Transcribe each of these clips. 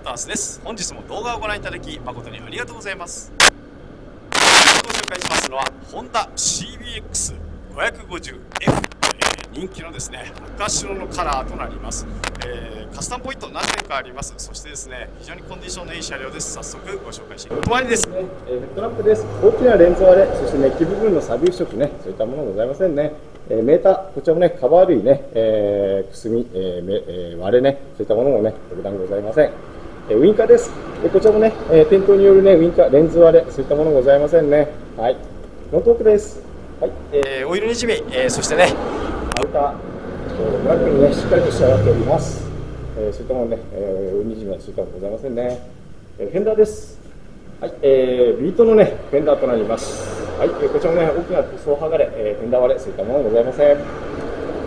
モータースです。本日も動画をご覧いただき誠にありがとうございます。ご紹介しますのはホンダ CBX550F 人気のですね赤白のカラーとなります、えー、カスタムポイント何点かあります。そしてですね非常にコンディションのいい車両です。早速ご紹介していきます。ですね、えー、ヘッドランプです。大きなレンズ割れそしてメッキ部分のサビ色ねそういったものございませんね。えー、メーター、こちらもね、カバー類ね、えー、くすみ、えーえー、割れね、そういったものもね、特段ございません。えー、ウインカーです。えー、こちらもね、えー、転倒によるね、ウインカー、レンズ割れ、そういったものございませんね。はい。ノートークです。はい。えー、オイルにじみ、えー、そしてね、アウター、ブラックにね、しっかりと仕上がっております。えー、そういったものね、えー、オイルにじみはそういったものございませんね。えー、フェンダーです。はい、えー、ビートのね、フェンダーとなります。はい、えー、こちらもね、大きな塗装剥がれ、えー、フェンダー割れ、そういったものございません。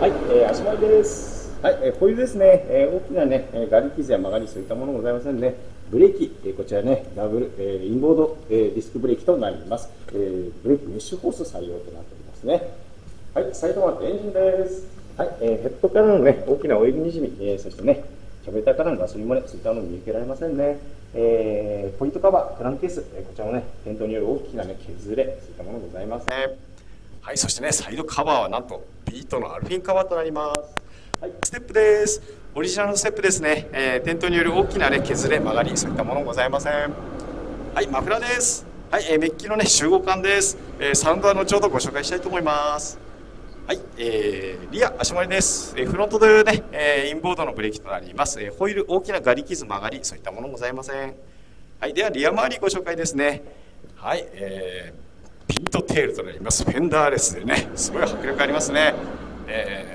はい、えー、足回りです。はい、え、ホイールですね、え、大きなね、え、ガリ傷や曲がり、そういったものございませんね。ブレーキ、え、こちらね、ダブル、え、インボード、え、ディスクブレーキとなります。え、ブレーキメッシュホース採用となっておりますね。はい、サイドマットエンジンです。はい、えー、ヘッドからのね、大きなオイルにじみ、え、そしてね、キャベターからのガソリン漏れ、そういったもの見受けられませんね。えー、ポイントカバー、クランケース、え、こちらもね、転倒による大きな、ね、削れ、そういったものございますね。はい、そしてね、サイドカバーはなんと、ビートのアルフィンカバーとなります。はい、ステップです。オリジナルのステップですね、えー、転倒による大きな、ね、削れ、曲がり、そういったものございません。はい、マフラーです。はい、えー、メッキのね、集合感です。えー、サウンドは後ほどご紹介したいと思います。はい、えー、リア足回りです。えー、フロントでね、えー、インボードのブレーキとなります。えー、ホイール大きなガリ傷曲がり、そういったものございません。はい、ではリア周りご紹介ですね。はい、えー、ピントテールとなります。フェンダーレスでね、すごい迫力ありますね。えー、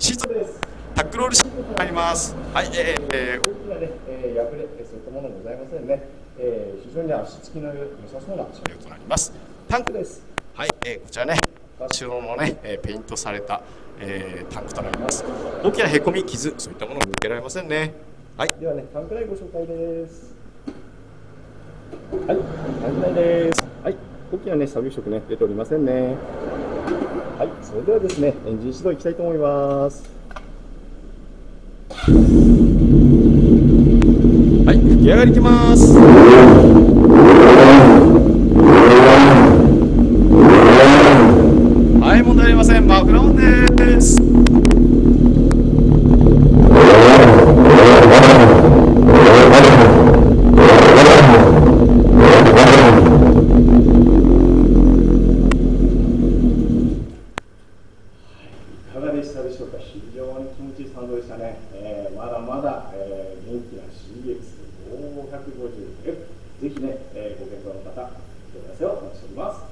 シートです。タックロールシートとなります。はい、えー、えー、大きなね、えー、破れ、そういったものございませんね。えー、非常に足つきの良さそうな車両となります。タンクです。はい、えー、こちらね。後ろのね、えペイントされた、えー、タンクとなります大きなへこみ傷そういったものを見受けられませんねはいではねタンク内ご紹介ですはいタンク内ですはい大きなね作業色ね出ておりませんねはいそれではですねエンジン始動いきたいと思います。はい吹き上がりいきます。ー、まだまだ、えー、元気な CX550 ぜひね、えー、ご検討の方、お問い合わせをお待ちしております。